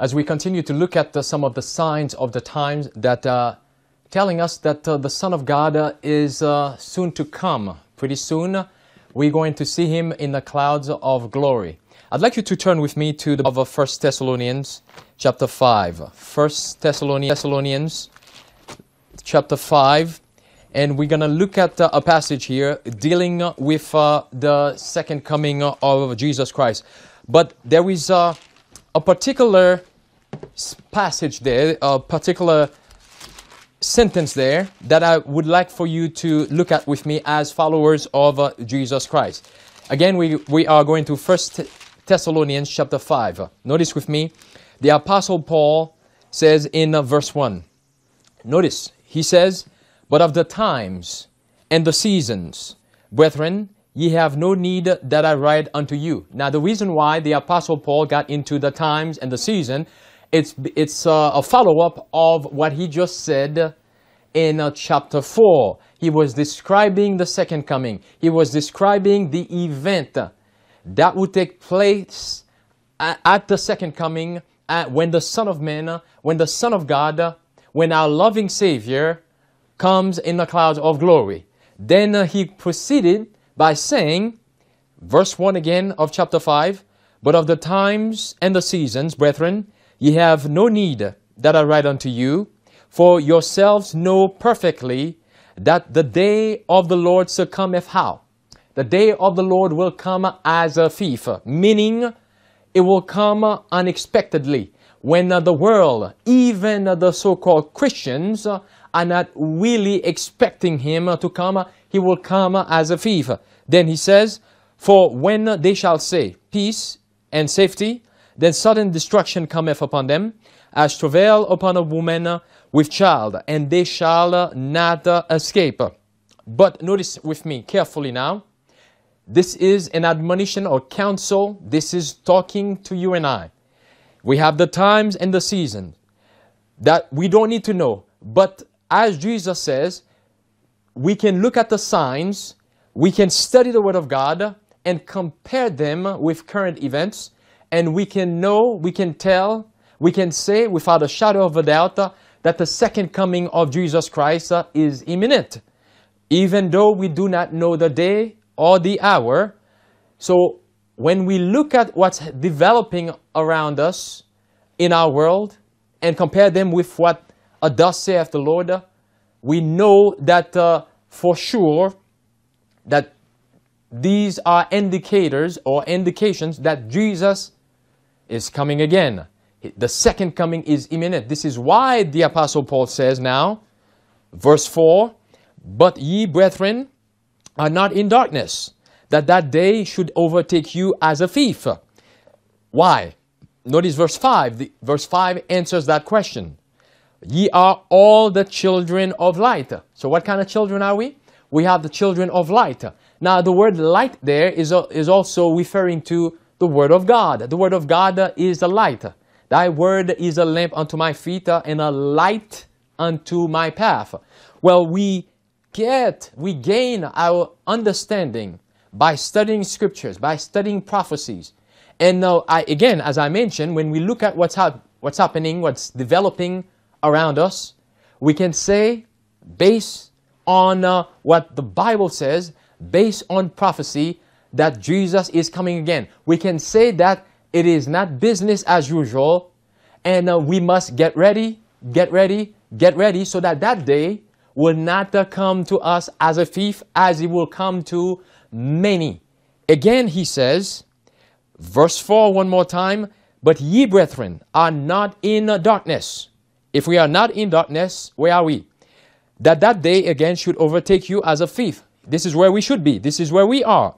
as we continue to look at the, some of the signs of the times that uh, telling us that uh, the Son of God uh, is uh, soon to come. Pretty soon, we're going to see him in the clouds of glory. I'd like you to turn with me to the of 1 Thessalonians chapter 5. 1 Thessalonians, Thessalonians chapter 5. And we're going to look at uh, a passage here dealing with uh, the second coming of Jesus Christ. But there is uh, a particular passage there, a particular sentence there that I would like for you to look at with me as followers of uh, Jesus Christ. Again, we, we are going to First Thessalonians chapter 5. Notice with me, the Apostle Paul says in uh, verse 1. Notice, he says, But of the times and the seasons, brethren, ye have no need that I write unto you. Now, the reason why the Apostle Paul got into the times and the season it's, it's uh, a follow-up of what he just said in uh, chapter 4. He was describing the second coming. He was describing the event that would take place at, the second coming at, when the Son of Man, when the Son of God, when our loving Savior comes in the clouds of glory. Then uh, he proceeded by saying, verse 1 again of chapter 5, But of the times and the seasons, brethren, Ye have no need that I write unto you, for yourselves know perfectly that the day of the Lord cometh how? The day of the Lord will come as a thief, meaning it will come unexpectedly when the world, even the so-called Christians, are not really expecting him to come. He will come as a thief. Then he says, For when they shall say peace and safety, then sudden destruction cometh upon them, as travail upon a woman with child, and they shall not escape. But notice with me carefully now. This is an admonition or counsel. This is talking to you and I. We have the times and the seasons that we don't need to know. But as Jesus says, we can look at the signs, we can study the Word of God, and compare them with current events and we can know, we can tell, we can say without a shadow of a doubt uh, that the second coming of Jesus Christ uh, is imminent, even though we do not know the day or the hour. So when we look at what's developing around us in our world and compare them with what a thus saith the Lord, uh, we know that uh, for sure that these are indicators or indications that Jesus is coming again. The second coming is imminent. This is why the Apostle Paul says now, verse 4, But ye, brethren, are not in darkness, that that day should overtake you as a thief. Why? Notice verse 5. The, verse 5 answers that question. Ye are all the children of light. So what kind of children are we? We have the children of light. Now the word light there is, uh, is also referring to the Word of God. The Word of God is a light. Thy Word is a lamp unto my feet and a light unto my path. Well, we get, we gain our understanding by studying scriptures, by studying prophecies. And now, I, again, as I mentioned, when we look at what's, hap- what's happening, what's developing around us, we can say, based on uh, what the Bible says, based on prophecy, that Jesus is coming again. We can say that it is not business as usual and uh, we must get ready, get ready, get ready so that that day will not uh, come to us as a thief as it will come to many. Again, he says, verse 4 one more time, but ye brethren are not in darkness. If we are not in darkness, where are we? That that day again should overtake you as a thief. This is where we should be. This is where we are.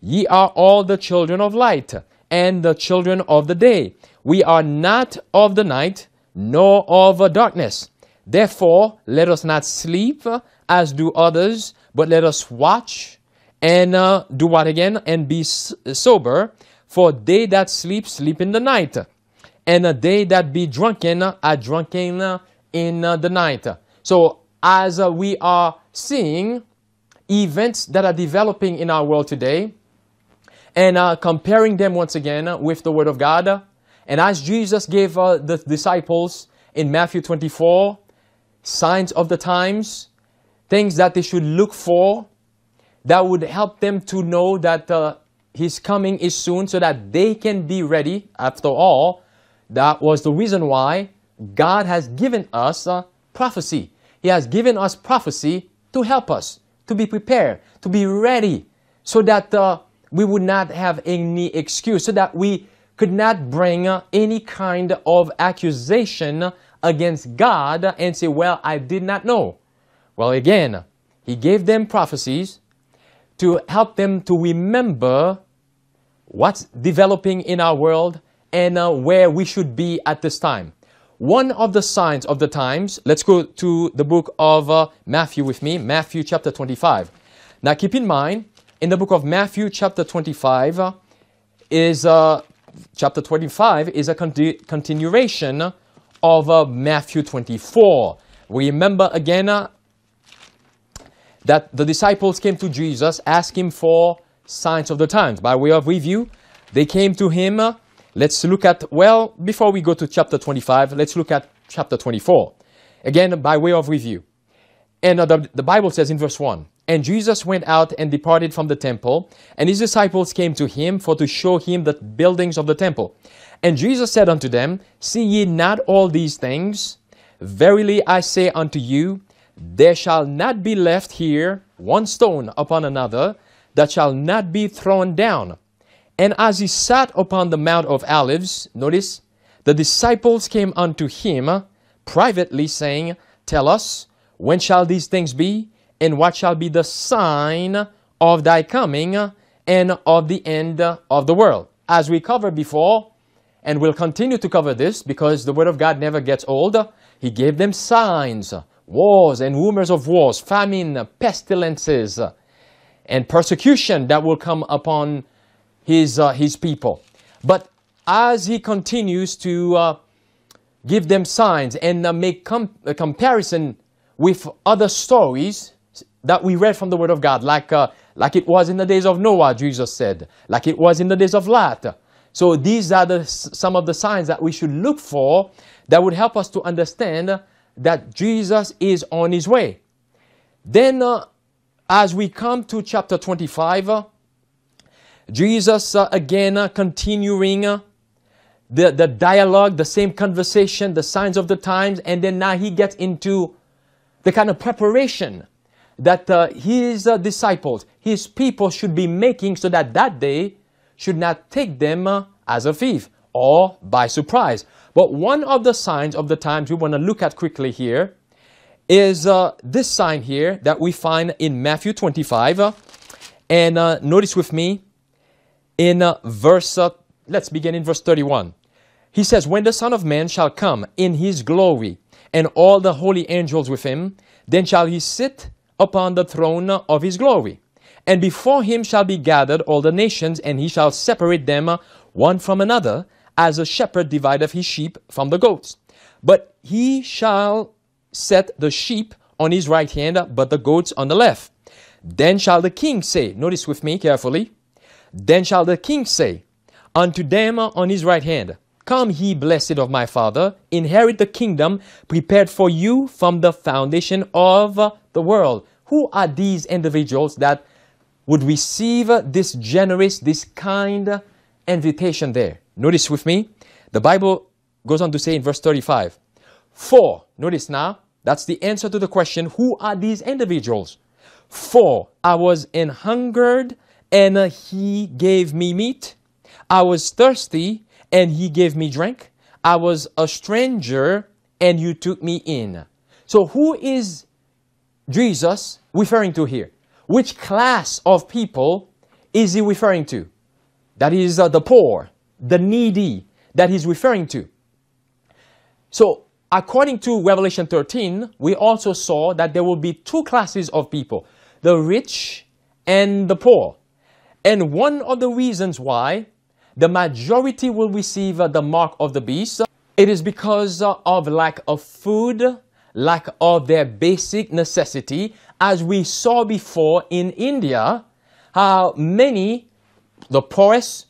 Ye are all the children of light, and the children of the day. We are not of the night, nor of darkness. Therefore, let us not sleep as do others, but let us watch and uh, do what again? And be sober. For they that sleep, sleep in the night. And they that be drunken are drunken in the night. So, as we are seeing events that are developing in our world today, and uh, comparing them once again with the Word of God, And as Jesus gave uh, the disciples in Matthew 24 signs of the times, things that they should look for that would help them to know that uh, His coming is soon so that they can be ready. After all, that was the reason why God has given us uh, prophecy. He has given us prophecy to help us, to be prepared, to be ready, so that uh, we would not have any excuse, so that we could not bring uh, any kind of accusation against God and say, Well, I did not know. Well, again, He gave them prophecies to help them to remember what's developing in our world and uh, where we should be at this time. One of the signs of the times, let's go to the book of uh, Matthew with me, Matthew chapter 25. Now keep in mind, in the book of Matthew chapter 25 uh, is, uh, chapter 25 is a conti- continuation of uh, Matthew 24. Remember again uh, that the disciples came to Jesus, him for signs of the times. By way of review, they came to him Let's look at, well, before we go to chapter 25, let's look at chapter 24. Again, by way of review. And the, the Bible says in verse 1 And Jesus went out and departed from the temple, and his disciples came to him for to show him the buildings of the temple. And Jesus said unto them, See ye not all these things? Verily I say unto you, there shall not be left here one stone upon another that shall not be thrown down. And as he sat upon the Mount of Olives, notice, the disciples came unto him privately, saying, Tell us, when shall these things be? And what shall be the sign of thy coming and of the end of the world? As we covered before, and we'll continue to cover this because the Word of God never gets old, He gave them signs, wars and rumors of wars, famine, pestilences, and persecution that will come upon his, uh, his people. But as he continues to uh, give them signs and uh, make com- a comparison with other stories that we read from the Word of God, like, uh, like it was in the days of Noah, Jesus said, like it was in the days of Lot. So these are the, some of the signs that we should look for that would help us to understand that Jesus is on his way. Then, uh, as we come to chapter 25, uh, Jesus uh, again uh, continuing uh, the, the dialogue, the same conversation, the signs of the times, and then now he gets into the kind of preparation that uh, his uh, disciples, his people should be making so that that day should not take them uh, as a thief or by surprise. But one of the signs of the times we want to look at quickly here is this sign here that we find in Matthew 25. and notice with me, in uh, verse, uh, let's begin in verse 31. He says, When the Son of Man shall come in his glory, and all the holy angels with him, then shall he sit upon the throne of his glory. And before him shall be gathered all the nations, and he shall separate them one from another, as a shepherd divideth his sheep from the goats. But he shall set the sheep on his right hand, but the goats on the left. Then shall the king say, Notice with me carefully, then shall the king say unto them on his right hand, Come, ye blessed of my Father, inherit the kingdom prepared for you from the foundation of the world. Who are these individuals that would receive this generous, this kind invitation there? Notice with me, the Bible goes on to say in verse 35, For, notice now, that's the answer to the question, who are these individuals? For I was an hungered and uh, he gave me meat. I was thirsty, and he gave me drink. I was a stranger, and you took me in. So, who is Jesus referring to here? Which class of people is he referring to? That is uh, the poor, the needy, that he's referring to. So, according to Revelation 13, we also saw that there will be two classes of people the rich and the poor. And one of the reasons why the majority will receive uh, the mark of the beast, it is because uh, of lack of food, lack of their basic necessity, as we saw before in India, how many, the poorest,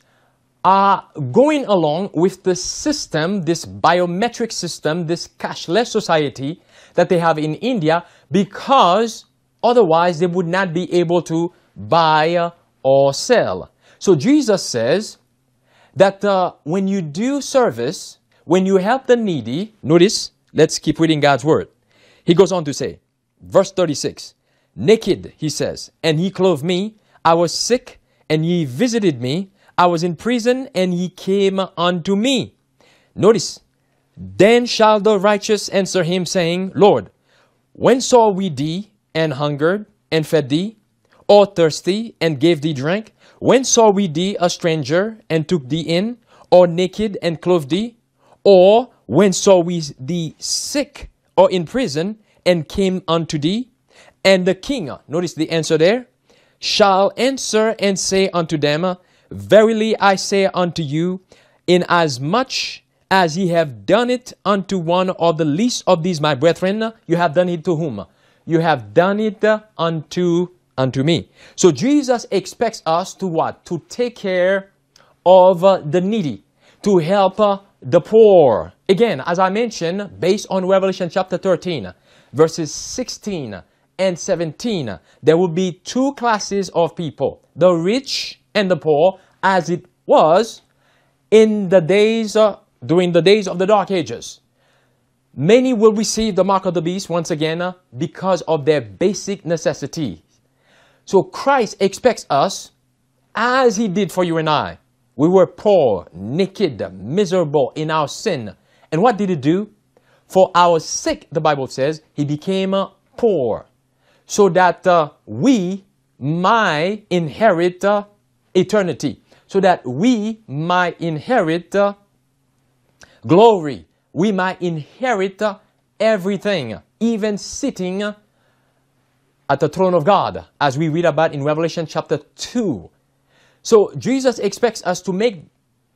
are going along with the system, this biometric system, this cashless society that they have in India because otherwise they would not be able to buy uh, or sell. So Jesus says that uh, when you do service, when you help the needy, notice, let's keep reading God's word. He goes on to say, verse 36, naked, he says, and he clothed me. I was sick, and ye visited me. I was in prison, and ye came unto me. Notice, then shall the righteous answer him, saying, Lord, when saw we thee and hungered and fed thee, or thirsty and gave thee drink? When saw we thee a stranger and took thee in, or naked and clothed thee? Or when saw we thee sick or in prison and came unto thee? And the king, uh, notice the answer there, shall answer and say unto them, Verily I say unto you, inasmuch as ye have done it unto one of the least of these my brethren, you have done it to whom? You have done it unto unto me. So Jesus expects us to what? To take care of uh, the needy, to help uh, the poor. Again, as I mentioned, based on Revelation chapter 13, verses 16 and 17, there will be two classes of people the rich and the poor, as it was in the days, uh, during the days of the Dark Ages. Many will receive the mark of the beast once again uh, because of their basic necessity. So Christ expects us, as He did for you and I. We were poor, naked, miserable in our sin. And what did He do? For our sake, the Bible says, He became uh, poor so that uh, we might inherit uh, eternity, so that we might inherit uh, glory, we might inherit uh, everything, even sitting at the throne of God, as we read about in Revelation chapter 2. So Jesus expects us to make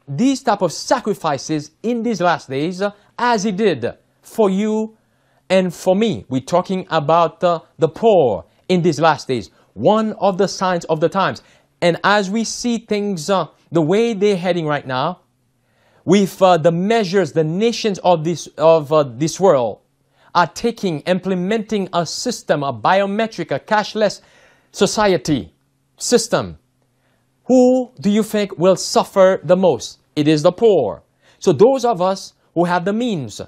these type of sacrifices in these last days as he did for you and for me. We're talking about uh, the poor in these last days. One of the signs of the times. And as we see things uh, the way they're heading right now, with uh, the measures the nations of this of uh, this world are taking, implementing a system, a biometric, a cashless society system, who do you think will suffer the most? It is the poor. So those of us who have the means,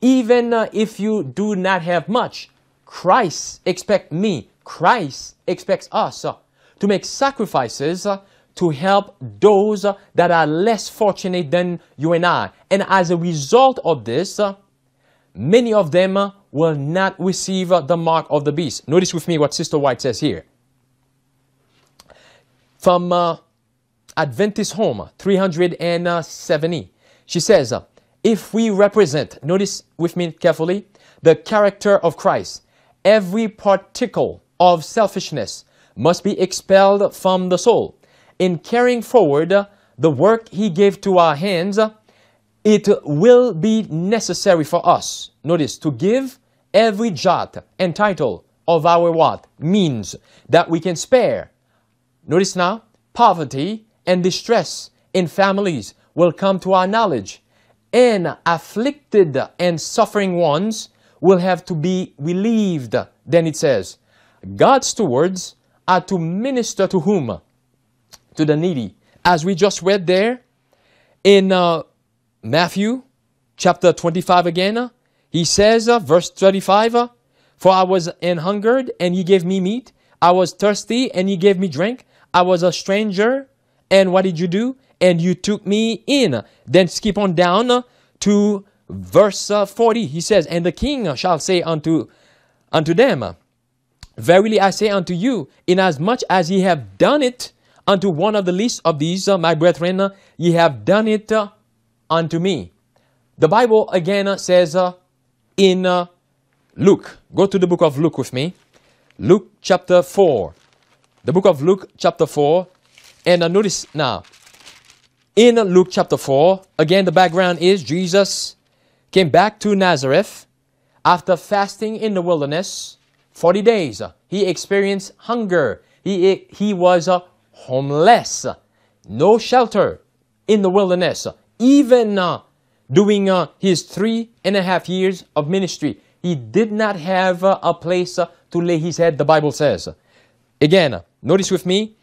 even uh, if you do not have much, Christ expects me, Christ expects us uh, to make sacrifices uh, to help those uh, that are less fortunate than you and I. And as a result of this, uh, many of them will not receive the mark of the beast. Notice with me what Sister White says here. From uh, Adventist Home 370, she says, if we represent, notice with me carefully, the character of Christ, every particle of selfishness must be expelled from the soul. In carrying forward the work he gave to our hands, it will be necessary for us, notice, to give every jot and title of our what? Means that we can spare. Notice now, poverty and distress in families will come to our knowledge, and afflicted and suffering ones will have to be relieved. Then it says, God's stewards are to minister to whom? To the needy. As we just read there in uh, Matthew chapter 25 again, he says, uh, verse 35, uh, For I was an hungered, and ye gave me meat. I was thirsty, and ye gave me drink. I was a stranger, and what did you do? And you took me in. Then skip on down uh, to verse uh, 40. He says, And the king shall say unto, unto them, Verily I say unto you, inasmuch as ye have done it unto one of the least of these, uh, my brethren, uh, ye have done it uh, unto me. The Bible again says uh, in uh, Luke, go to the book of Luke with me. Luke chapter 4. The book of Luke chapter 4. And uh, notice now, in Luke chapter 4, again, the background is Jesus came back to Nazareth after fasting in the wilderness 40 days. He experienced hunger. He, he was uh, homeless, no shelter, in the wilderness, even uh, during uh, his three and a half years of ministry, he did not have uh, a place to lay his head, the Bible says. Again, notice with me,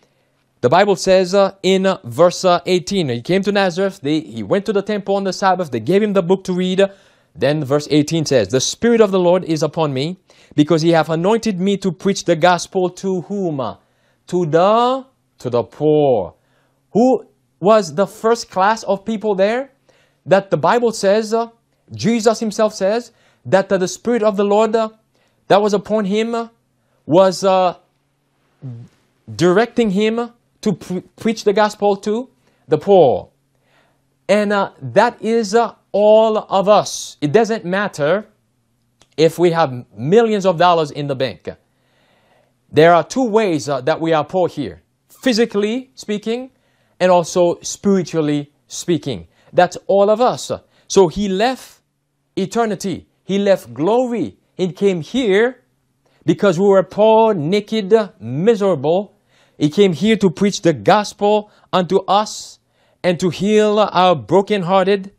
the Bible says in verse 18, he came to Nazareth, they, he went to the temple on the Sabbath, they gave him the book to read. Then verse 18 says, The Spirit of the Lord is upon me, because he hath anointed me to preach the gospel to whom? To the to the poor. Who was the first class of people there? That the Bible says, uh, Jesus himself says, that uh, the Spirit of the Lord uh, that was upon him uh, was uh, directing him to pre- preach the gospel to the poor. And uh, that is all of us. It doesn't matter if we have millions of dollars in the bank. There are two ways that we are poor here physically speaking and also spiritually speaking. That's all of us. So he left eternity, he left glory, he came here because we were poor, naked, miserable. He came here to preach the gospel unto us and to heal our brokenhearted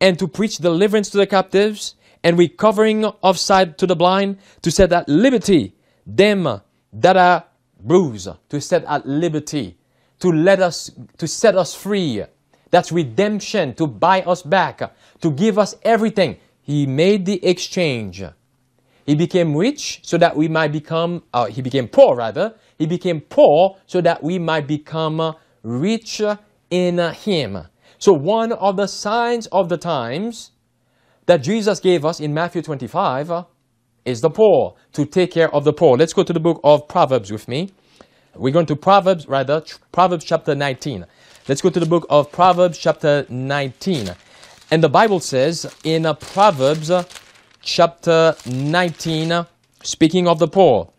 and to preach deliverance to the captives and recovering of sight to the blind, to set at liberty them that are bruised, to set at liberty, to let us, to set us free. That's redemption, to buy us back, to give us everything. He made the exchange. He became rich so that we might become, uh, he became poor rather. He became poor so that we might become rich in him. So one of the signs of the times that Jesus gave us in Matthew 25 uh, is the poor, to take care of the poor. Let's go to the book of Proverbs with me. We're going to Proverbs, rather, Proverbs chapter 19. Let's go to the book of Proverbs chapter 19. And the Bible says in Proverbs chapter 19, uh, speaking of the poor,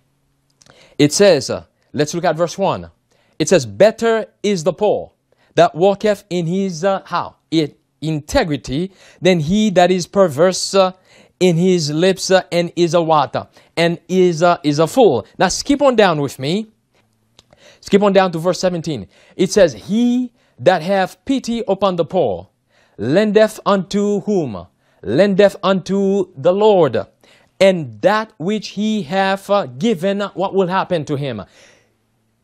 it says, let's look at verse 1. It says, Better is the poor that walketh in his, uh, how? It, integrity than he that is perverse uh, in his lips uh, and is a water and is, uh, is a fool. Now skip on down with me. Skip on down to verse 17. It says, He that have pity upon the poor lendeth unto whom? Lendeth unto the Lord. And that which he hath uh, given, what will happen to him?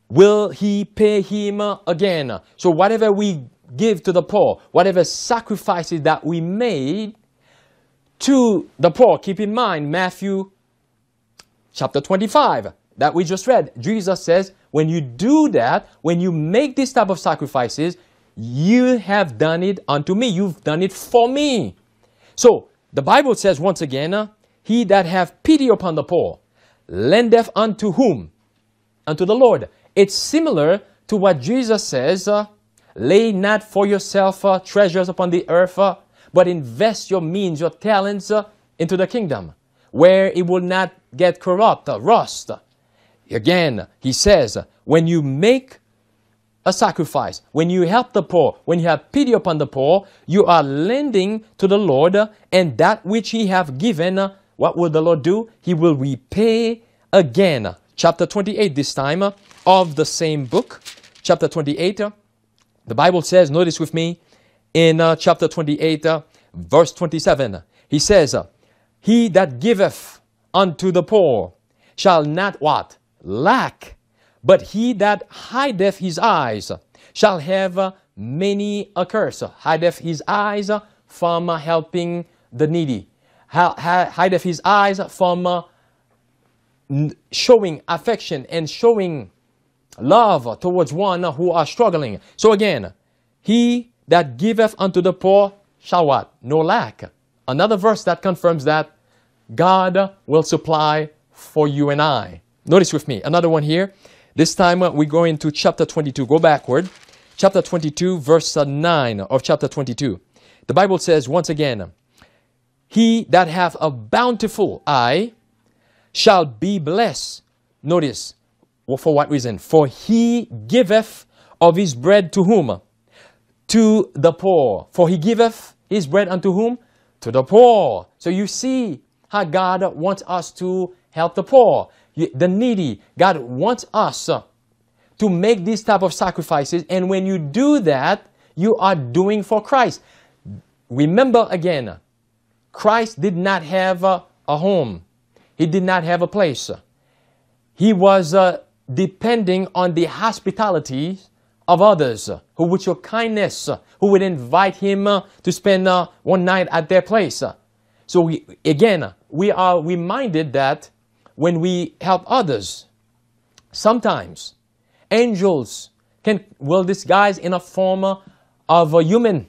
Will he pay him again? So whatever we give to the poor, whatever sacrifices that we made to the poor, keep in mind Matthew chapter 25 that we just read. Jesus says, when you do that, when you make this type of sacrifices, you have done it unto me. You've done it for me. So the Bible says once again, uh, he that have pity upon the poor lendeth unto whom? Unto the Lord. It's similar to what Jesus says, uh, lay not for yourself uh, treasures upon the earth, uh, but invest your means, your talents uh, into the kingdom, where it will not get corrupt, uh, rust. Again, he says, when you make a sacrifice, when you help the poor, when you have pity upon the poor, you are lending to the Lord, and that which he have given, what will the Lord do? He will repay again. Chapter 28 this time of the same book, chapter 28. The Bible says, notice with me, in uh, chapter 28, uh, verse 27, he says, He that giveth unto the poor shall not what? Lack. But he that hideth his eyes shall have many a curse. Hideth his eyes from helping the needy. Hideth his eyes from uh, showing affection and showing love towards one who are struggling. So again, he that giveth unto the poor shall what? No lack. Another verse that confirms that God will supply for you and I. Notice with me, another one here. This time uh, we go into chapter 22. Go backward. Chapter 22, verse uh, 9 of chapter 22. The Bible says once again, He that hath a bountiful eye shall be blessed. Notice, well, for what reason? For he giveth of his bread to whom? To the poor. For he giveth his bread unto whom? To the poor. So you see how God wants us to help the poor the needy. God wants us uh, to make these type of sacrifices. And when you do that, you are doing for Christ. Remember again, Christ did not have a, a home. He did not have a place. He was uh, depending on the hospitality of others who would show kindness, who would invite him uh, to spend uh, one night at their place. So we, again, we are reminded that when we help others, sometimes angels can will disguise in a form of a human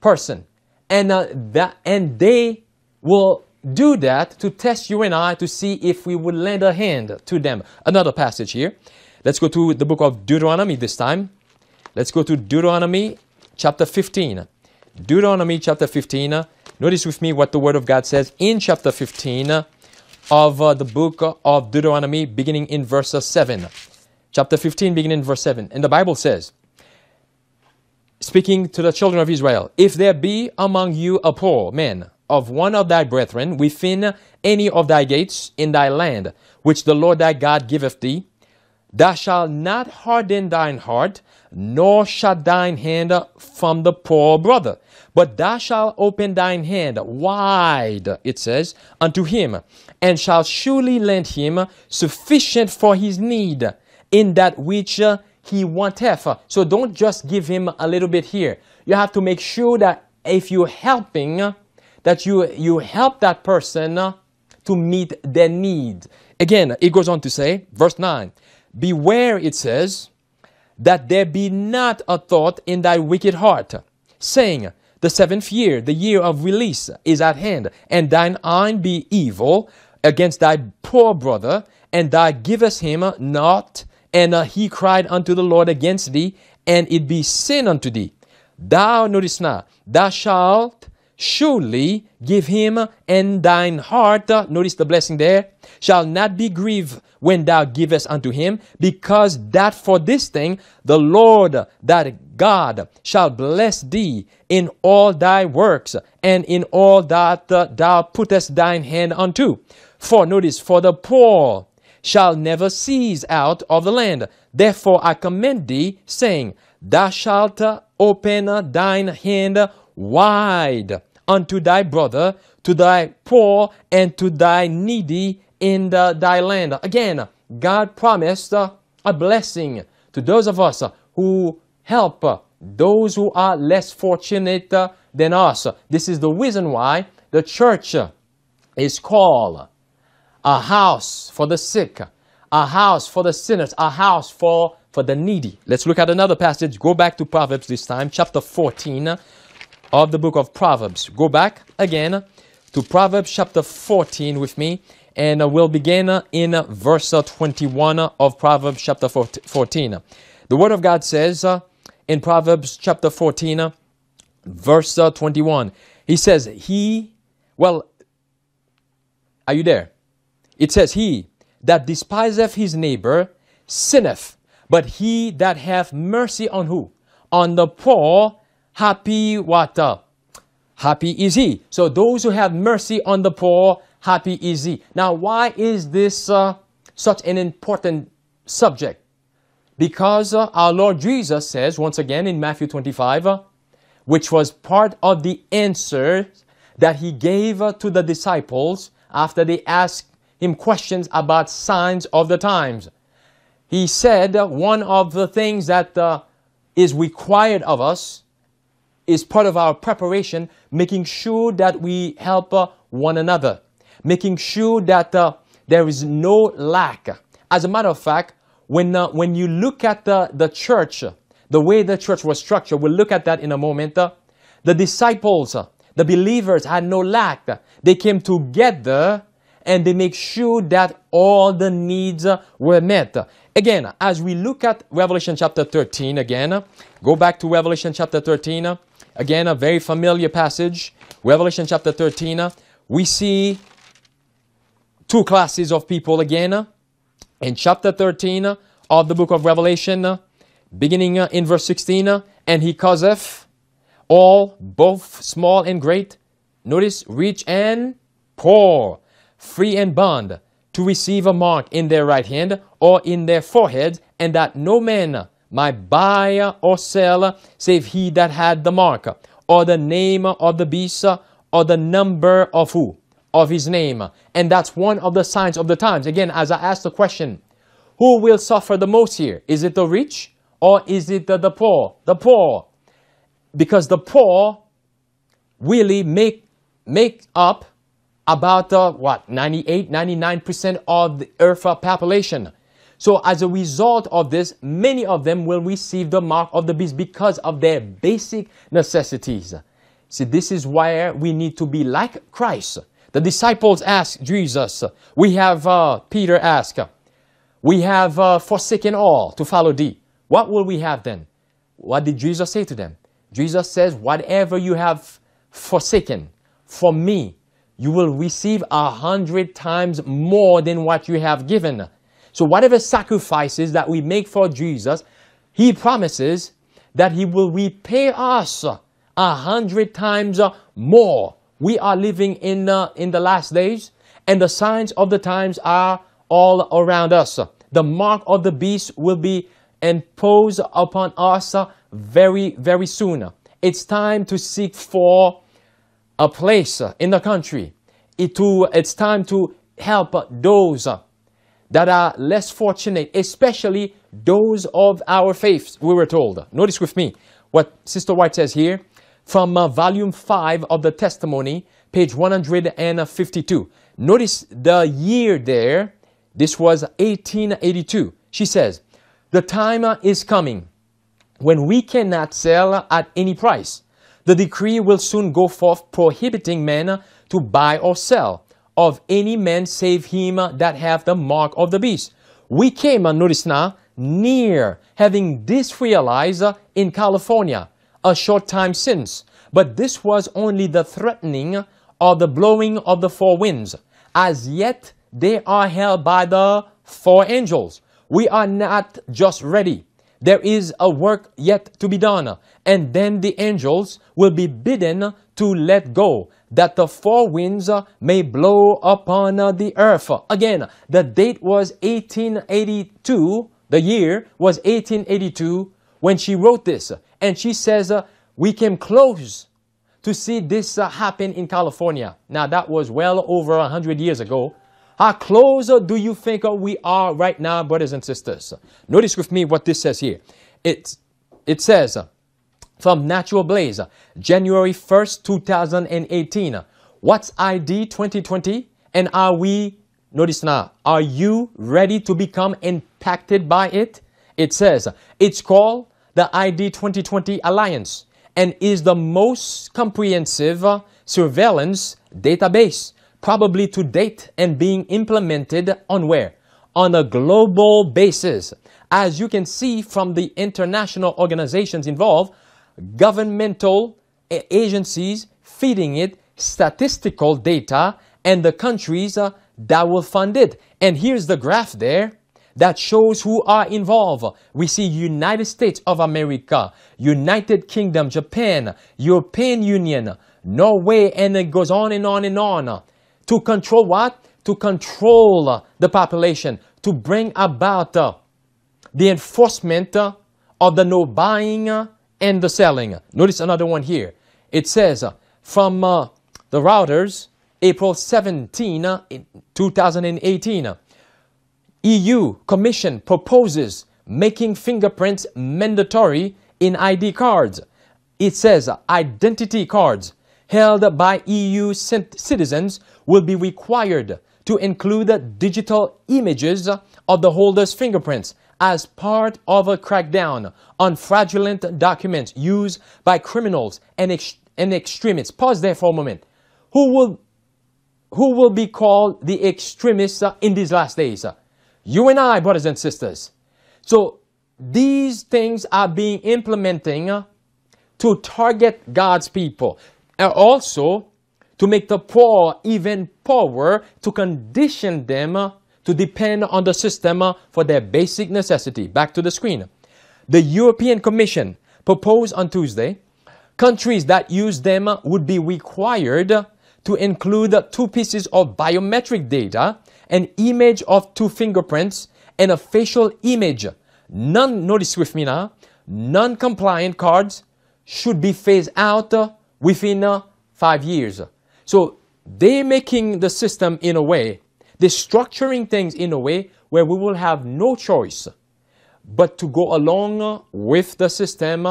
person, and uh, that and they will do that to test you and I to see if we would lend a hand to them. Another passage here. Let's go to the book of Deuteronomy this time. Let's go to Deuteronomy chapter 15. Deuteronomy chapter 15. Notice with me what the Word of God says in chapter 15 of uh, the book of Deuteronomy, beginning in verse 7. Chapter 15, beginning in verse 7. And the Bible says, speaking to the children of Israel, If there be among you a poor man, of one of thy brethren within any of thy gates in thy land, which the Lord thy God giveth thee, thou shalt not harden thine heart, nor shut thine hand from the poor brother, but thou shalt open thine hand wide, it says, unto him, and shalt surely lend him sufficient for his need in that which he wanteth. So don't just give him a little bit here. You have to make sure that if you're helping, that you, you help that person uh, to meet their need. Again, it goes on to say, verse 9, Beware, it says, that there be not a thought in thy wicked heart, saying, The seventh year, the year of release, is at hand, and thine eye be evil against thy poor brother, and thou givest him not, and uh, he cried unto the Lord against thee, and it be sin unto thee. Thou, notice now, thou shalt surely give him and thine heart, uh, notice the blessing there, shall not be grieved when thou givest unto him, because that for this thing the Lord that God shall bless thee in all thy works and in all that uh, thou puttest thine hand unto. For notice, for the poor shall never cease out of the land. Therefore I commend thee, saying, Thou shalt uh, open thine hand wide unto thy brother, to thy poor, and to thy needy in the, thy land. Again, God promised a blessing to those of us who help those who are less fortunate than us. This is the reason why the church is called a house for the sick, a house for the sinners, a house for, for the needy. Let's look at another passage. Go back to Proverbs this time, chapter 14 of the book of Proverbs. Go back again to Proverbs chapter 14 with me, and uh, we'll begin uh, in verse uh, 21 of Proverbs chapter 14. The Word of God says in Proverbs chapter 14, verse 21, He says, He, well, are you there? It says, He that despiseth his neighbor sinneth, but he that hath mercy on who? On the poor happy what? Uh, happy is he. So those who have mercy on the poor, happy is he. Now, why is this uh, such an important subject? Because uh, our Lord Jesus says, once again in Matthew 25, uh, which was part of the answer that he gave uh, to the disciples after they asked him questions about signs of the times. He said one of the things that uh, is required of us is part of our preparation, making sure that we help uh, one another, making sure that uh, there is no lack. As a matter of fact, when, uh, when you look at the, the church, the way the church was structured, we'll look at that in a moment. Uh, the disciples, uh, the believers had no lack. They came together and they make sure that all the needs uh, were met. Again, as we look at Revelation chapter 13 again, go back to Revelation chapter 13. Again, a very familiar passage, Revelation chapter 13. Uh, we see two classes of people again uh, in chapter 13 uh, of the book of Revelation, beginning in verse 16. And he causeth all, both small and great, notice, rich and poor, free and bond, to receive a mark in their right hand or in their forehead, and that no man might buy or sell save he that had the mark, or the name of the beast, or the number of who? Of his name. And that's one of the signs of the times. Again, as I asked the question, who will suffer the most here? Is it the rich or is it the, the poor? The poor. Because the poor really make, make up about uh, what 98 99% of the earth population so as a result of this many of them will receive the mark of the beast because of their basic necessities. See this is where we need to be like christ. The disciples asked jesus we have uh, peter ask we have uh, forsaken all to follow thee. What will we have then? What did jesus say to them? Jesus says whatever you have forsaken for me you will receive a hundred times more than what you have given. So whatever sacrifices that we make for Jesus, He promises that He will repay us a hundred times more. We are living in, uh, in the last days, and the signs of the times are all around us. The mark of the beast will be imposed upon us very, very soon. It's time to seek for a place in the country. It to, it's time to help those that are less fortunate, especially those of our faiths, we were told. Notice with me what Sister White says here from uh, volume 5 of the testimony, page 152. Notice the year there. This was 1882. She says, The time uh, is coming when we cannot sell uh, at any price the decree will soon go forth prohibiting men uh, to buy or sell of any man save him that have the mark of the beast. We came, uh, notice now, near having this realized uh, in California a short time since. But this was only the threatening of the blowing of the four winds. As yet, they are held by the four angels. We are not just ready. There is a work yet to be done, and then the angels will be bidden to let go, that the four winds may blow upon the earth. Again, the date was 1882, the year was 1882 when she wrote this, and she says, uh, We came close to see this uh, happen in California. Now, that was well over 100 years ago. How close do you think we are right now, brothers and sisters? Notice with me what this says here. It, it says, from Natural Blaze, January 1st, 2018. What's ID 2020? And are we, notice now, are you ready to become impacted by it? It says, it's called the ID 2020 Alliance and is the most comprehensive uh, surveillance database probably to date and being implemented on where? On a global basis. As you can see from the international organizations involved, governmental agencies feeding it statistical data and the countries uh, that will fund it. And here's the graph there that shows who are involved. We see United States of America, United Kingdom, Japan, European Union, Norway, and it goes on and on and on. To control what? To control uh, the population, to bring about uh, the enforcement uh, of the no buying and the selling. Notice another one here. It says uh, from uh, the Reuters, April 17, uh, 2018. EU Commission proposes making fingerprints mandatory in ID cards. It says identity cards held by EU citizens will be required to include digital images of the holder's fingerprints as part of a crackdown on fraudulent documents used by criminals and, ex- and extremists. Pause there for a moment. Who will, who will be called the extremists in these last days? You and I, brothers and sisters. So these things are being implementing to target God's people. And also to make the poor even poorer, to condition them to depend on the system for their basic necessity. Back to the screen. The European Commission proposed on Tuesday countries that use them would be required to include two pieces of biometric data, an image of two fingerprints, and a facial image non, notice with me now, non-compliant cards should be phased out uh, within uh, five years. So they're making the system in a way, they're structuring things in a way where we will have no choice but to go along with the system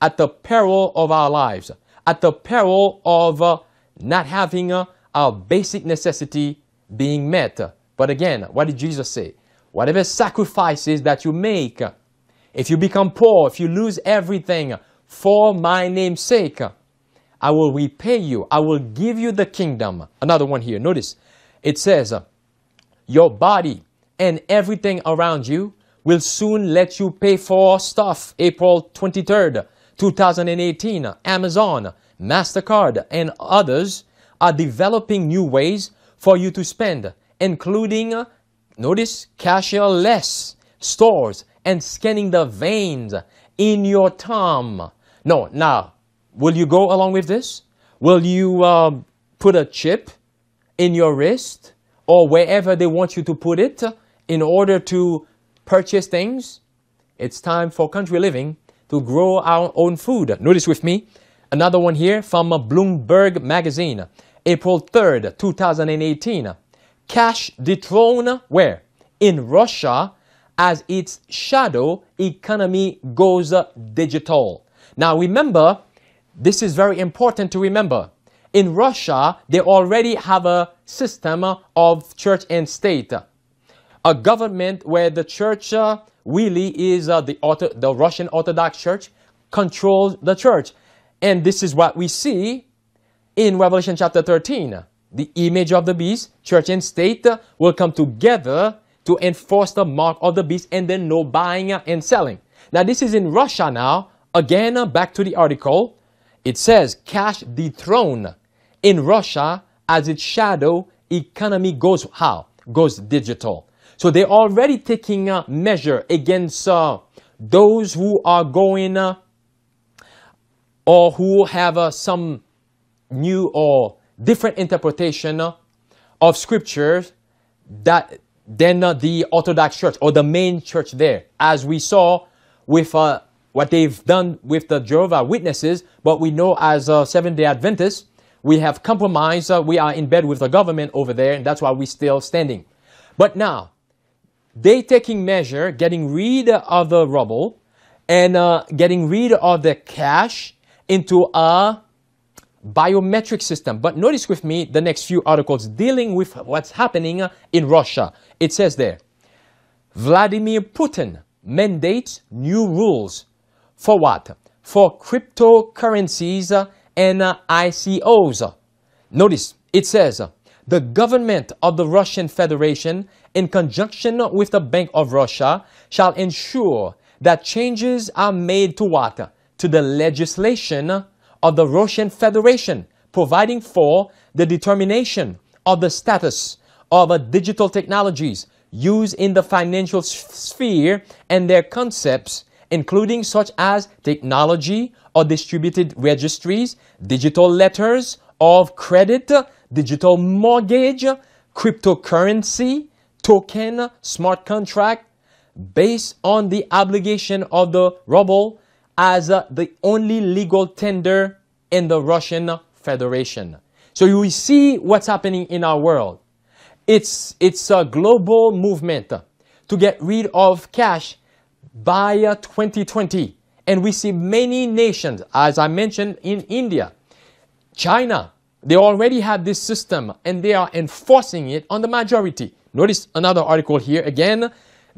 at the peril of our lives, at the peril of uh, not having uh, our basic necessity being met. But again, what did Jesus say? Whatever sacrifices that you make, if you become poor, if you lose everything for my name's sake, I will repay you. I will give you the kingdom. Another one here. Notice it says, Your body and everything around you will soon let you pay for stuff. April 23rd, 2018. Amazon, MasterCard, and others are developing new ways for you to spend, including, notice, cashierless stores and scanning the veins in your thumb. No, now, will you go along with this? Will you uh, put a chip in your wrist or wherever they want you to put it in order to purchase things? It's time for country living to grow our own food. Notice with me another one here from Bloomberg Magazine, April 3rd, 2018. Cash dethrone where? In Russia as its shadow economy goes digital. Now remember, this is very important to remember. In Russia, they already have a system of church and state. A government where the church uh, really is uh, the, the Russian Orthodox Church controls the church. And this is what we see in Revelation chapter 13. The image of the beast, church and state, uh, will come together to enforce the mark of the beast and then no buying and selling. Now, this is in Russia now. Again, uh, back to the article. It says cash dethrone in Russia as its shadow economy goes how? Goes digital. So they're already taking a measure against uh, those who are going uh, or who have uh, some new or different interpretation uh, of scriptures that than uh, the Orthodox Church or the main church there, as we saw with uh, what they've done with the Jehovah Witnesses. But we know as uh, Seventh Day Adventists, we have compromised. Uh, we are in bed with the government over there, and that's why we're still standing. But now, they taking measure, getting rid of the rubble, and uh, getting rid of the cash into a biometric system. But notice with me the next few articles dealing with what's happening in Russia. It says there, Vladimir Putin mandates new rules for what? For cryptocurrencies and ICOs. Notice it says, the government of the Russian Federation, in conjunction with the Bank of Russia, shall ensure that changes are made to what? To the legislation of the Russian Federation, providing for the determination of the status of digital technologies used in the financial sphere and their concepts, including such as technology or distributed registries, digital letters of credit, digital mortgage, cryptocurrency, token, smart contract, based on the obligation of the ruble as uh, the only legal tender in the Russian Federation. So you see what's happening in our world. It's, it's a global movement to get rid of cash by uh, 2020. And we see many nations, as I mentioned in India, China, they already have this system and they are enforcing it on the majority. Notice another article here again,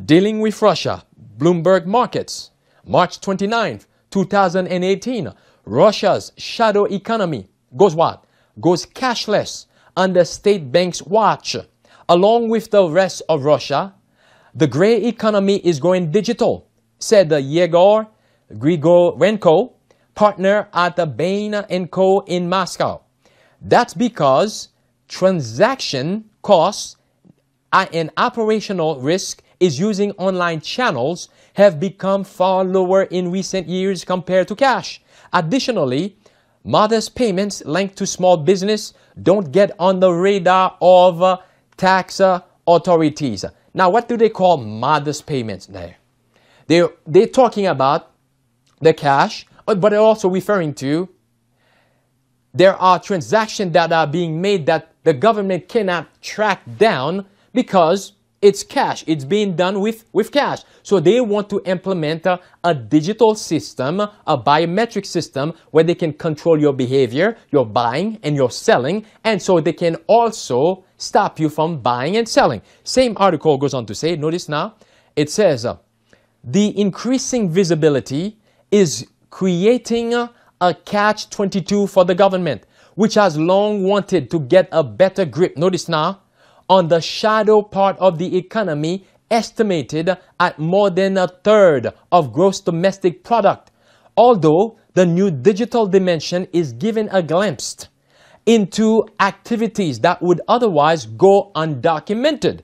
dealing with Russia, Bloomberg Markets, March 29th. 2018, Russia's shadow economy goes what? Goes cashless under state banks' watch. Along with the rest of Russia, the gray economy is going digital, said Yegor Grigorenko, partner at the Bain & Co. in Moscow. That's because transaction costs and operational risk is using online channels have become far lower in recent years compared to cash. Additionally, modest payments linked to small business don't get on the radar of uh, tax uh, authorities. Now, what do they call modest payments there? They, they're talking about the cash, uh, but they're also referring to there are transactions that are being made that the government cannot track down because it's cash. It's being done with, with cash. So they want to implement a, a, digital system, a biometric system where they can control your behavior, your buying and your selling. And so they can also stop you from buying and selling. Same article goes on to say, notice now, it says, uh, the increasing visibility is creating a catch 22 for the government, which has long wanted to get a better grip. Notice now, on the shadow part of the economy estimated at more than a third of gross domestic product. Although the new digital dimension is giving a glimpse into activities that would otherwise go undocumented.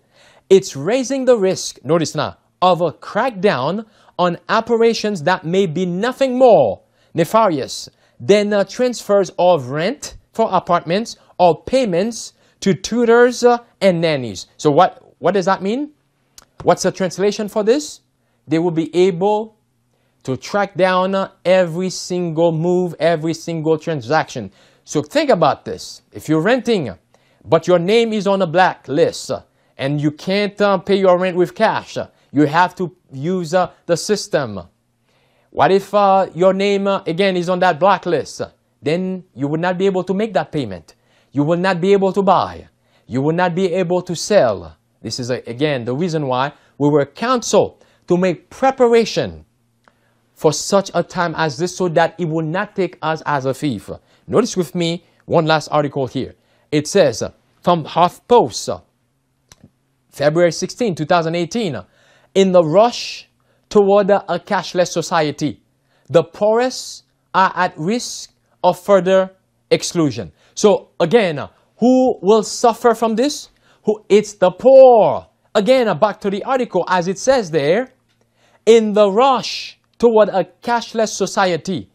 It's raising the risk, notice now, of a crackdown on operations that may be nothing more nefarious than uh, transfers of rent for apartments or payments to tutors uh, and nannies. So what, what does that mean? What's the translation for this? They will be able to track down uh, every single move, every single transaction. So think about this. If you're renting, but your name is on a blacklist uh, and you can't uh, pay your rent with cash, uh, you have to use uh, the system. What if uh, your name, uh, again, is on that blacklist? Then you would not be able to make that payment. You will not be able to buy. You will not be able to sell. This is, uh, again, the reason why we were counseled to make preparation for such a time as this so that it will not take us as a thief. Notice with me one last article here. It says from HuffPost, February 16, 2018, in the rush toward a cashless society, the poorest are at risk of further exclusion. So again, who will suffer from this? Who it's the poor. Again, back to the article as it says there, in the rush toward a cashless society,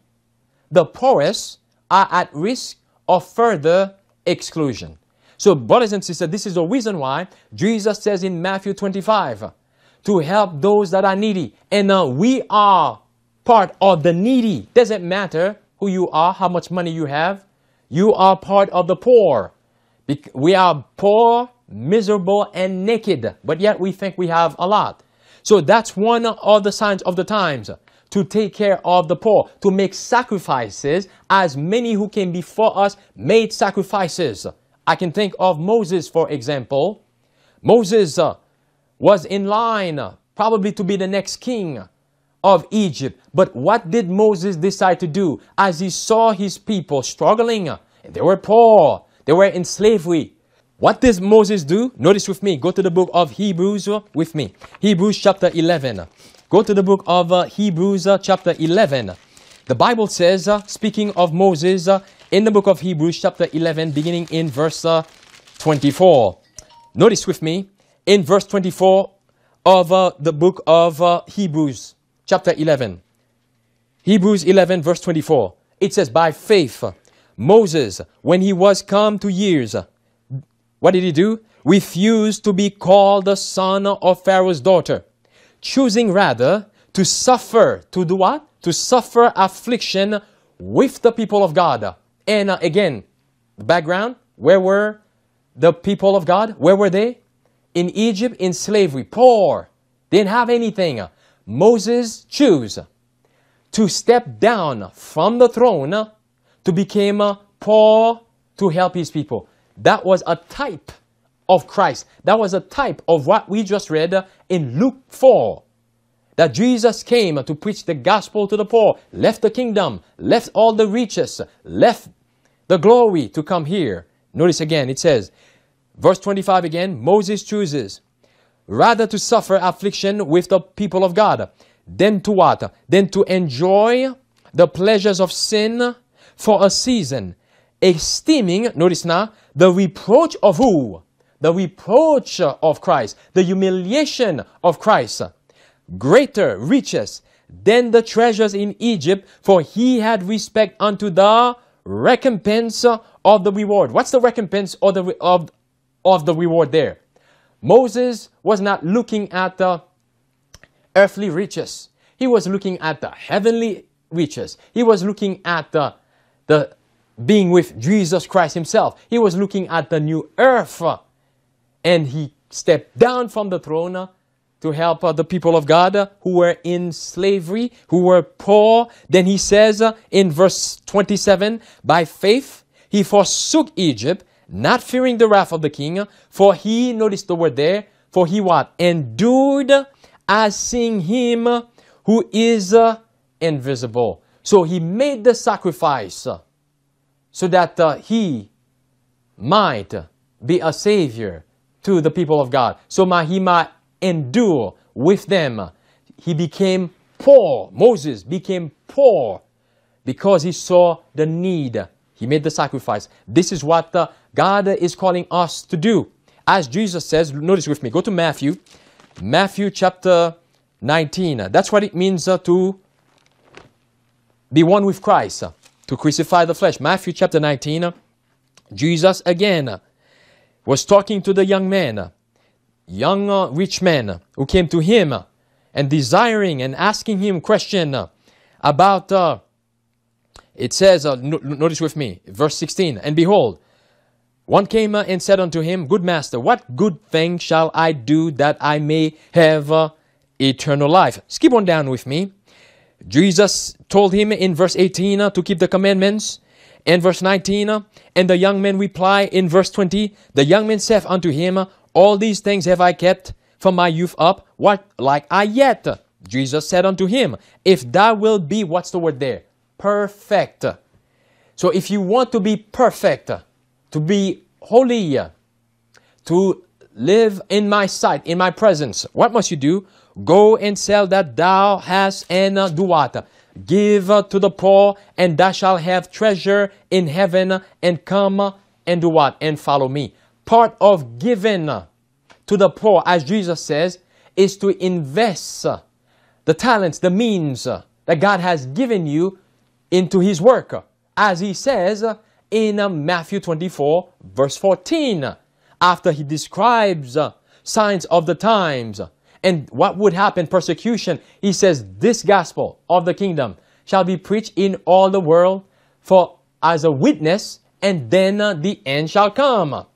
the poorest are at risk of further exclusion. So, brothers and sisters, this is the reason why Jesus says in Matthew 25 to help those that are needy. And uh, we are part of the needy. Doesn't matter who you are, how much money you have. You are part of the poor. We are poor, miserable, and naked, but yet we think we have a lot. So that's one of the signs of the times to take care of the poor, to make sacrifices, as many who came before us made sacrifices. I can think of Moses, for example. Moses uh, was in line, probably to be the next king of Egypt. But what did Moses decide to do as he saw his people struggling? They were poor, they were in slavery. What does Moses do? Notice with me, go to the book of Hebrews with me. Hebrews chapter 11. Go to the book of uh, Hebrews uh, chapter 11. The Bible says, uh, speaking of Moses, uh, in the book of Hebrews chapter 11, beginning in verse uh, 24. Notice with me, in verse 24 of uh, the book of uh, Hebrews chapter 11. Hebrews 11 verse 24. It says, by faith, Moses, when he was come to years, what did he do? Refused to be called the son of Pharaoh's daughter, choosing rather to suffer, to do what? To suffer affliction with the people of God. And uh, again, the background, where were the people of God? Where were they? In Egypt, in slavery, poor. Didn't have anything. Moses chose to step down from the throne to become uh, poor to help his people. That was a type of Christ. That was a type of what we just read uh, in Luke 4. That Jesus came to preach the gospel to the poor, left the kingdom, left all the riches, left the glory to come here. Notice again, it says, verse 25 again, Moses chooses rather to suffer affliction with the people of God than to what? Than to enjoy the pleasures of sin for a season, esteeming, notice now, the reproach of who? The reproach of Christ, the humiliation of Christ, greater riches than the treasures in Egypt, for he had respect unto the recompense of the reward. What's the recompense of the, of, of the reward there? Moses was not looking at the earthly riches. He was looking at the heavenly riches. He was looking at the, the being with Jesus Christ himself. He was looking at the new earth. And he stepped down from the throne to help uh, the people of God uh, who were in slavery, who were poor. Then he says uh, in verse 27, by faith he forsook Egypt, not fearing the wrath of the king, for he, notice the word there, for he what? Endured as seeing him who is uh, invisible. So he made the sacrifice uh, so that uh, he might be a savior to the people of God. So he might endure with them. He became poor. Moses became poor because he saw the need. He made the sacrifice. This is what uh, God is calling us to do. As Jesus says, notice with me, go to Matthew, Matthew chapter 19. That's what it means uh, to be one with Christ, uh, to crucify the flesh. Matthew chapter 19, Jesus again was talking to the young man young uh, rich man who came to him and desiring and asking him question about uh, it says uh, no, notice with me verse 16 and behold one came uh, and said unto him good master what good thing shall i do that i may have uh, eternal life skip on down with me jesus told him in verse 18 uh, to keep the commandments in verse 19 and the young man reply in verse 20 the young man saith unto him all these things have I kept from my youth up. What like I yet? Jesus said unto him, If thou wilt be, what's the word there? Perfect. So if you want to be perfect, to be holy, to live in my sight, in my presence, what must you do? Go and sell that thou hast and uh, do what? Give uh, to the poor, and thou shalt have treasure in heaven, and come uh, and do what? And follow me part of giving to the poor, as Jesus says, is to invest the talents, the means that God has given you into His work. As He says in uh, Matthew 24, verse 14, after He describes uh, signs of the times and what would happen, persecution, He says, This gospel of the kingdom shall be preached in all the world for as a witness, and then uh, the end shall come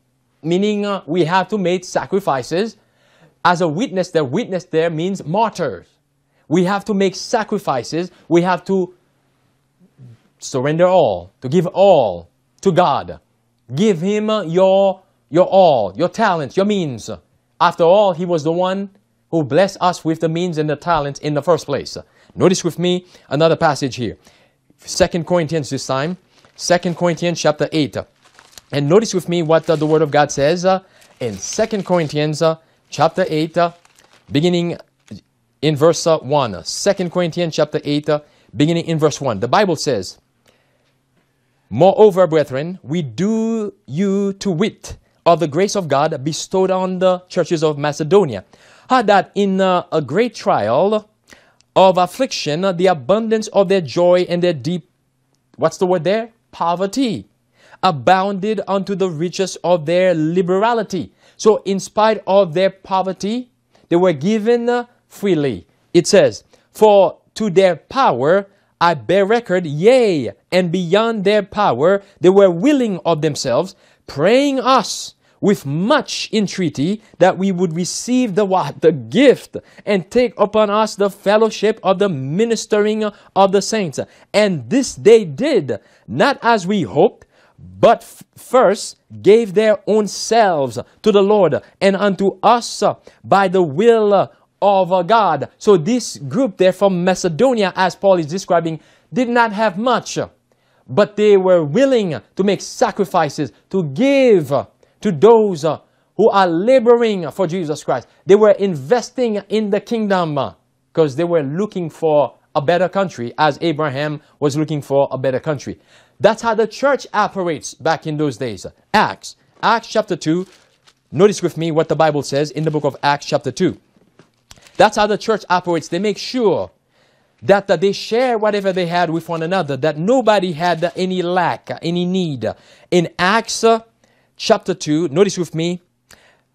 meaning uh, we have to make sacrifices. As a witness, the witness there means martyrs. We have to make sacrifices. We have to surrender all, to give all to God. Give Him uh, your, your all, your talents, your means. After all, He was the one who blessed us with the means and the talents in the first place. Notice with me another passage here. Second Corinthians this time. Second Corinthians chapter 8. And notice with me what uh, the Word of God says uh, in Second Corinthians uh, chapter 8, uh, beginning in verse uh, 1. 2 Corinthians chapter 8, uh, beginning in verse 1. The Bible says, Moreover, brethren, we do you to wit of the grace of God bestowed on the churches of Macedonia, how that in uh, a great trial of affliction, the abundance of their joy and their deep, what's the word there? Poverty abounded unto the riches of their liberality. So, in spite of their poverty, they were given uh, freely. It says, For to their power I bear record, yea, and beyond their power, they were willing of themselves, praying us with much entreaty that we would receive the what? The gift and take upon us the fellowship of the ministering of the saints. And this they did, not as we hoped, but first gave their own selves to the Lord and unto us by the will of God. So this group there from Macedonia, as Paul is describing, did not have much, but they were willing to make sacrifices, to give to those who are laboring for Jesus Christ. They were investing in the kingdom because they were looking for a better country as Abraham was looking for a better country. That's how the church operates back in those days. Acts, Acts chapter 2. Notice with me what the Bible says in the book of Acts chapter 2. That's how the church operates. They make sure that, that they share whatever they had with one another, that nobody had any lack, any need. In Acts uh, chapter 2, notice with me,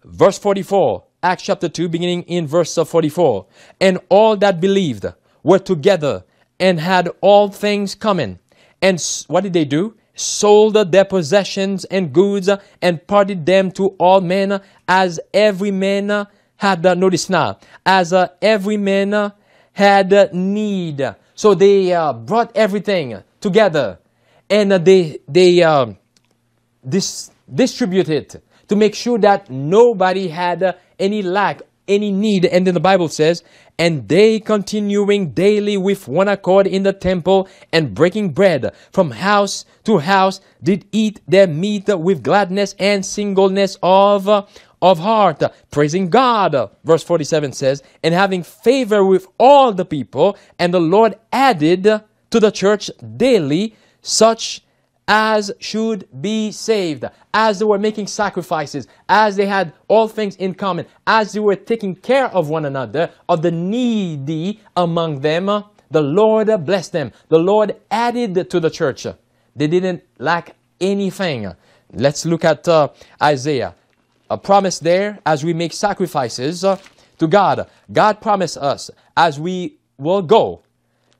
verse 44. Acts chapter 2, beginning in verse 44. And all that believed were together and had all things common. And what did they do? Sold their possessions and goods and parted them to all men as every man had, uh, notice now, as uh, every man had uh, need. So they brought everything together and they, they um, dis- distribute it to make sure that nobody had any lack, any need. And then the Bible says, and they continuing daily with one accord in the temple and breaking bread from house to house did eat their meat with gladness and singleness of of heart, praising God. Verse 47 says, and having favor with all the people, and the Lord added to the church daily such as should be saved, as they were making sacrifices, as they had all things in common, as they were taking care of one another, of the needy among them, the Lord blessed them. The Lord added to the church. They didn't lack anything. Let's look at uh, Isaiah. A promise there as we make sacrifices uh, to God. God promised us as we will go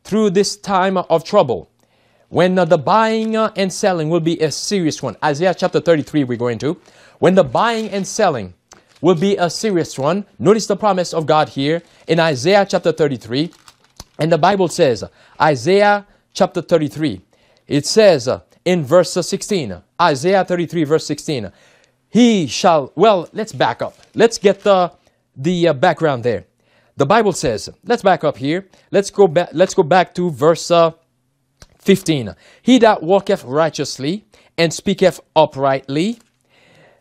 through this time of trouble when uh, the buying uh, and selling will be a serious one. Isaiah chapter 33, we're going to. When the buying and selling will be a serious one. Notice the promise of God here in Isaiah chapter 33. And the Bible says, Isaiah chapter 33, it says uh, in verse 16, Isaiah 33, verse 16, He shall, well, let's back up. Let's get the, the uh, background there. The Bible says, let's back up here. Let's go back, let's go back to verse uh, 15. He that walketh righteously and speaketh uprightly.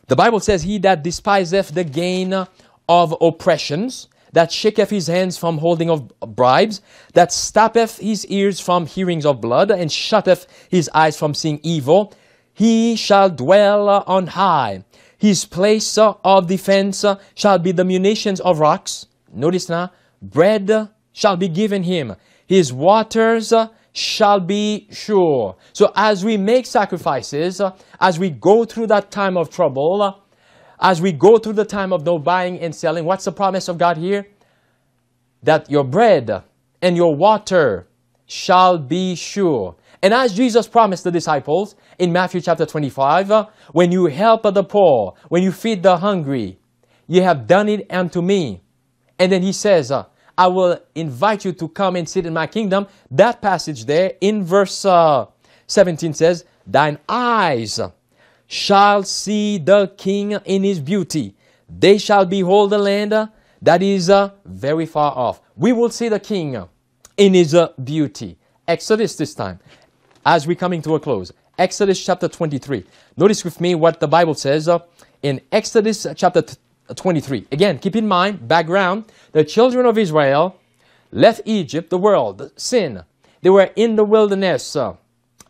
The Bible says, He that despiseth the gain of oppressions, that shaketh his hands from holding of bribes, that stoppeth his ears from hearings of blood, and shutteth his eyes from seeing evil, he shall dwell on high. His place of defense shall be the munitions of rocks. Notice now, bread shall be given him. His waters shall be sure. So as we make sacrifices, as we go through that time of trouble, as we go through the time of no buying and selling, what's the promise of God here? That your bread and your water shall be sure. And as Jesus promised the disciples in Matthew chapter 25, uh, when you help the poor, when you feed the hungry, you have done it unto me. And then he says, uh, I will invite you to come and sit in my kingdom. That passage there in verse uh, 17 says, Thine eyes shall see the king in his beauty. They shall behold the land that is uh, very far off. We will see the king in his uh, beauty. Exodus this time, as we're coming to a close. Exodus chapter 23. Notice with me what the Bible says uh, in Exodus chapter 23. Again, keep in mind, background, the children of Israel left Egypt, the world, sin. They were in the wilderness, uh,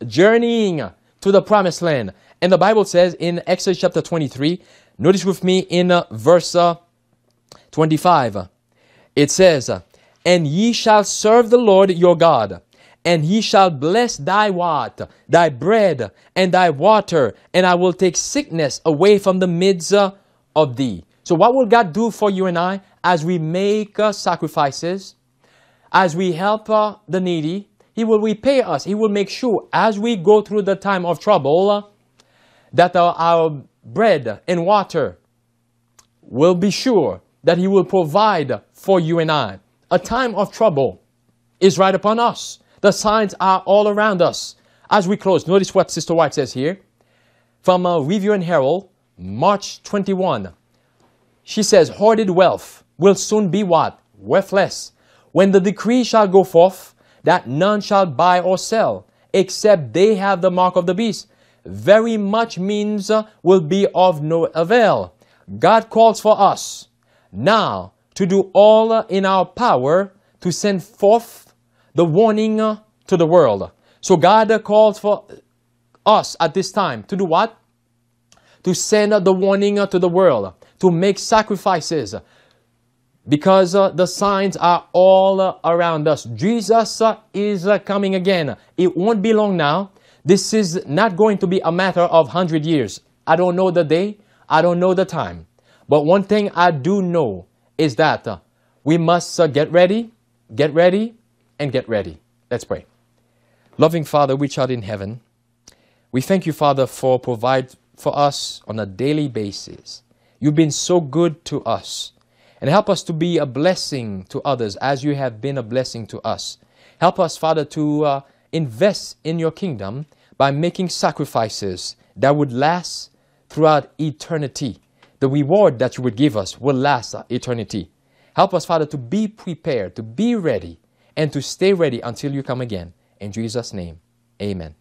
journeying to the promised land. And the Bible says in Exodus chapter 23, notice with me in uh, verse uh, 25, it says, And ye shall serve the Lord your God, and he shall bless thy what? Thy bread and thy water, and I will take sickness away from the midst uh, of thee. So, what will God do for you and I as we make uh, sacrifices, as we help uh, the needy? He will repay us. He will make sure as we go through the time of trouble uh, that our, our bread and water will be sure that He will provide for you and I. A time of trouble is right upon us. The signs are all around us. As we close, notice what Sister White says here from uh, Review and Herald, March 21. She says, hoarded wealth will soon be what? Worthless. When the decree shall go forth that none shall buy or sell, except they have the mark of the beast, very much means uh, will be of no avail. God calls for us now to do all in our power to send forth the warning uh, to the world. So God calls for us at this time to do what? To send the warning uh, to the world to make sacrifices because uh, the signs are all around us. Jesus is coming again. It won't be long now. This is not going to be a matter of 100 years. I don't know the day, I don't know the time. But one thing I do know is that we must get ready, get ready, and get ready. Let's pray. Loving Father, which art in heaven, we thank you, Father, for provide for us on a daily basis. You've been so good to us. And help us to be a blessing to others as you have been a blessing to us. Help us, Father, to uh, invest in your kingdom by making sacrifices that would last throughout eternity. The reward that you would give us will last eternity. Help us, Father, to be prepared, to be ready, and to stay ready until you come again. In Jesus' name, amen.